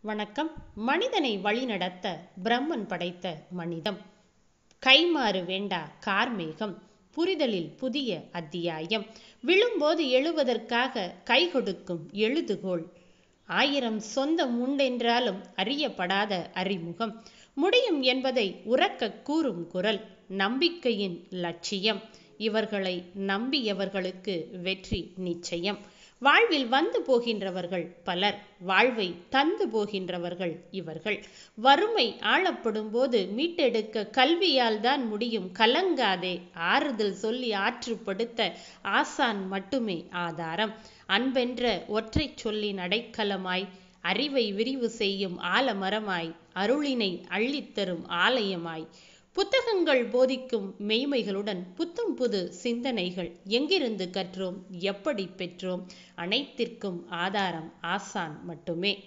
வணக்கம். மனிதனை வழிநடத்த பிரம்மன் படைத்த மனிதம். கைமாறு வேண்டா கார்மேகம். புரிதலில் புதிய அத்தியாயம். விழும்போது எழுவதற்காக கை கொடுக்கும் எழுதுகோள். ஆயிரம் சொந்தம் உண்டென்றாலும் அறியப்படாத அறிமுகம். முடியும் என்பதை உறக்க கூறும் குரல். நம்பிக்கையின் லட்சியம். இவர்களை நம்பியவர்களுக்கு வெற்றி நிச்சயம். வாழ்வில் வந்து போகின்றவர்கள் பலர் வாழ்வை தந்து போகின்றவர்கள் இவர்கள். வறுமை ஆளப்படும் போது மீட்டெடுக்க கல்வியால் தான் முடியும். கலங்காதே ஆறுதல் சொல்லி ஆற்றுப்படுத்த ஆசான் மட்டுமே ஆதாரம். அன்பென்ற ஒற்றை சொல்லின் அடைக்கலமாய் அறிவை விரிவு செய்யும் ஆலமரமாய் அருளினை அள்ளித்தரும் ஆலயமாய் புத்தகங்கள் போதிக்கும் மெய்மைகளுடன் புத்தம் புது சிந்தனைகள் எங்கிருந்து கற்றோம்? எப்படி பெற்றோம்? அனைத்திற்கும் ஆதாரம் ஆசான் மட்டுமே.